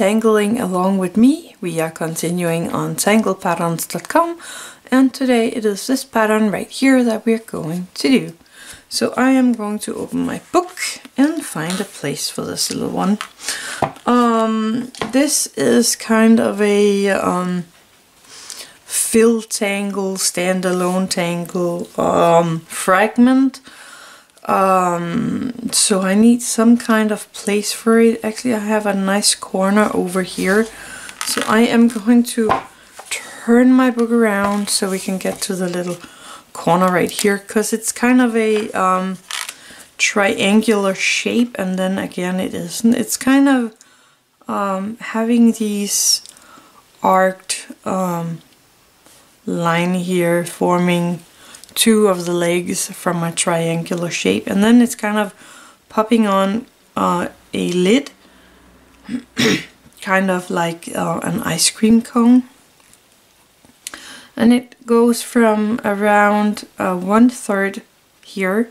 Tangling Along with me. We are continuing on tanglepatterns.com and today it is this pattern right here that we're going to do. So I am going to open my book and find a place for this little one. Um, this is kind of a um, fill tangle, standalone tangle um, fragment um, so I need some kind of place for it. Actually, I have a nice corner over here. So I am going to turn my book around so we can get to the little corner right here because it's kind of a um, triangular shape and then again it isn't. It's kind of um, having these arced um, line here forming two of the legs from a triangular shape and then it's kind of popping on uh, a lid kind of like uh, an ice cream cone. And it goes from around uh, one third here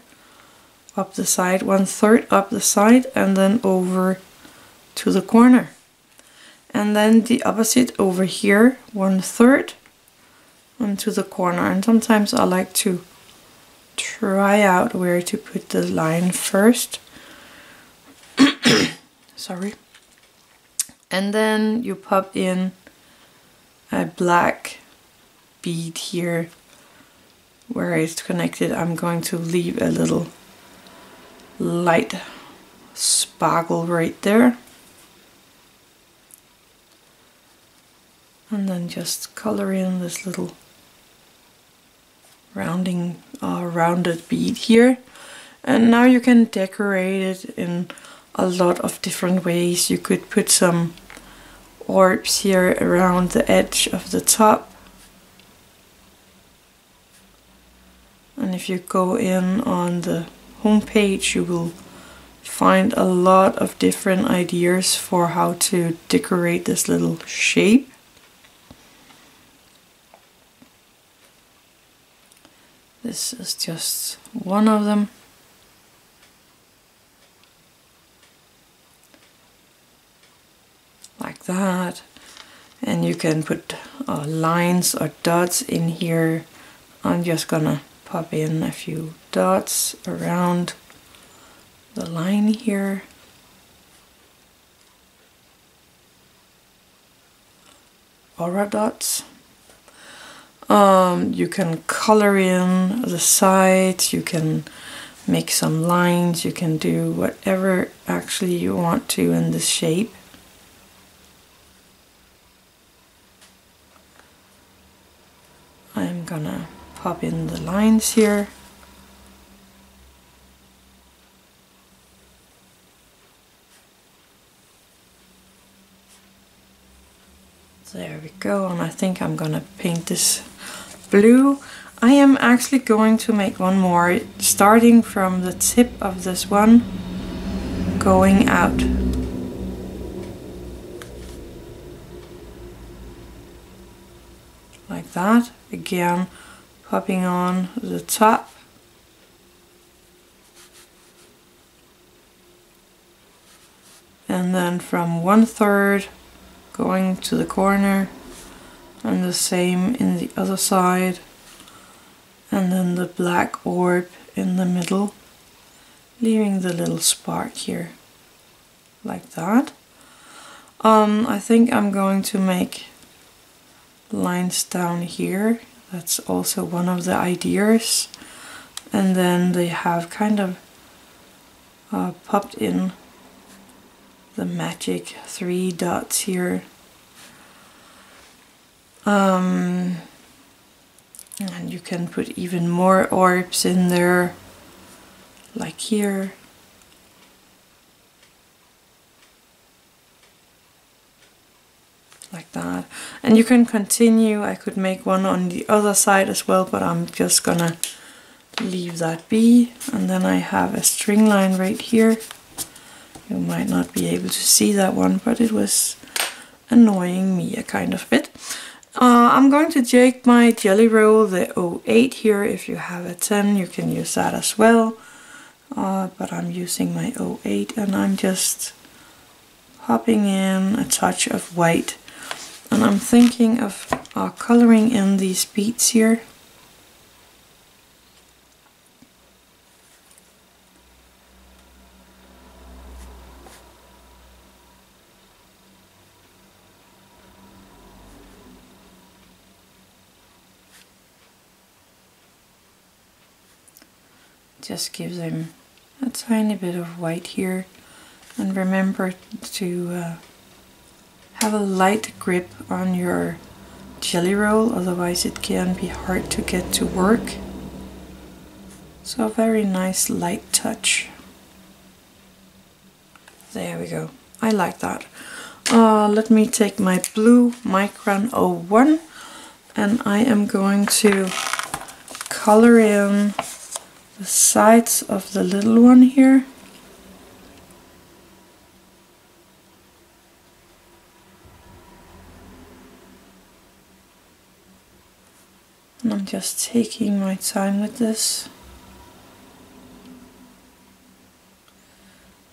up the side one third up the side and then over to the corner. And then the opposite over here one third into the corner. And sometimes I like to try out where to put the line first. Sorry. And then you pop in a black bead here where it's connected. I'm going to leave a little light sparkle right there. And then just color in this little rounding uh, rounded bead here. And now you can decorate it in a lot of different ways. You could put some orbs here around the edge of the top. And if you go in on the home page you will find a lot of different ideas for how to decorate this little shape This is just one of them. Like that. And you can put uh, lines or dots in here. I'm just gonna pop in a few dots around the line here. Aura dots. Um, you can color in the sides, you can make some lines, you can do whatever actually you want to in this shape. I'm gonna pop in the lines here. There we go, and I think I'm gonna paint this blue. I am actually going to make one more, starting from the tip of this one, going out. Like that. Again, popping on the top. And then from one third going to the corner and the same in the other side and then the black orb in the middle leaving the little spark here like that. Um, I think I'm going to make lines down here. That's also one of the ideas. And then they have kind of uh, popped in the magic three dots here um, and you can put even more orbs in there, like here. Like that. And you can continue, I could make one on the other side as well, but I'm just gonna leave that be. And then I have a string line right here. You might not be able to see that one, but it was annoying me a kind of bit. Uh, I'm going to take my Gelly Roll, the 08 here. If you have a 10, you can use that as well. Uh, but I'm using my 08 and I'm just popping in a touch of white. And I'm thinking of uh, coloring in these beads here. Just gives him a tiny bit of white here. And remember to uh, have a light grip on your Gelly Roll otherwise it can be hard to get to work. So a very nice light touch. There we go. I like that. Uh, let me take my blue Micron 01 and I am going to color in the sides of the little one here. And I'm just taking my time with this.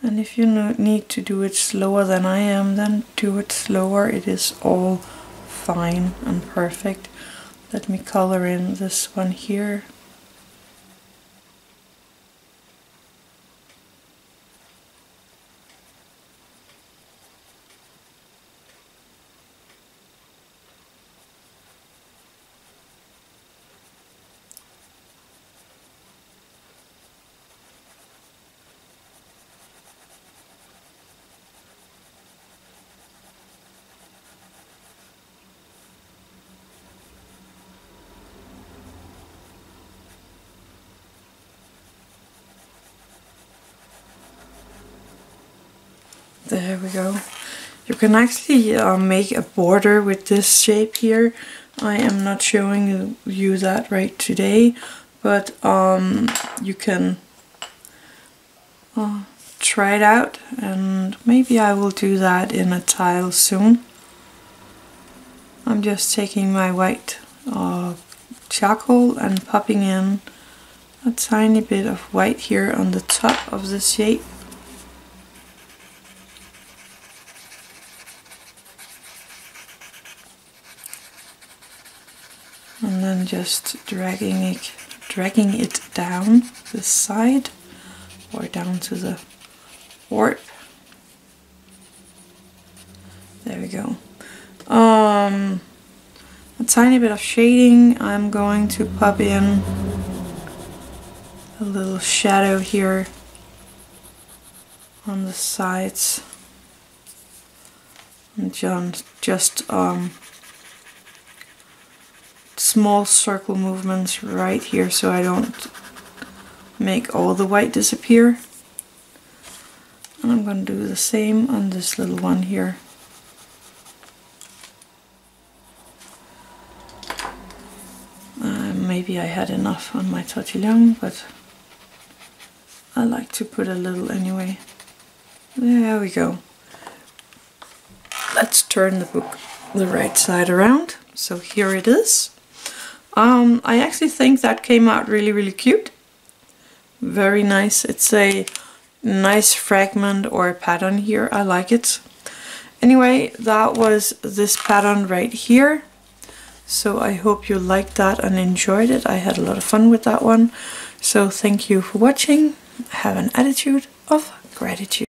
And if you need to do it slower than I am, then do it slower. It is all fine and perfect. Let me color in this one here. There we go. You can actually uh, make a border with this shape here. I am not showing you that right today, but um, you can uh, try it out and maybe I will do that in a tile soon. I'm just taking my white uh, charcoal and popping in a tiny bit of white here on the top of the shape and then just dragging it dragging it down the side or down to the warp. There we go. Um, a tiny bit of shading. I'm going to pop in a little shadow here on the sides. And just, just um, small circle movements right here so I don't make all the white disappear. And I'm going to do the same on this little one here. Uh, maybe I had enough on my Tortillon, but I like to put a little anyway. There we go. Let's turn the book the right side around. So here it is. Um, I actually think that came out really, really cute. Very nice. It's a nice fragment or pattern here. I like it. Anyway, that was this pattern right here. So I hope you liked that and enjoyed it. I had a lot of fun with that one. So thank you for watching. Have an attitude of gratitude.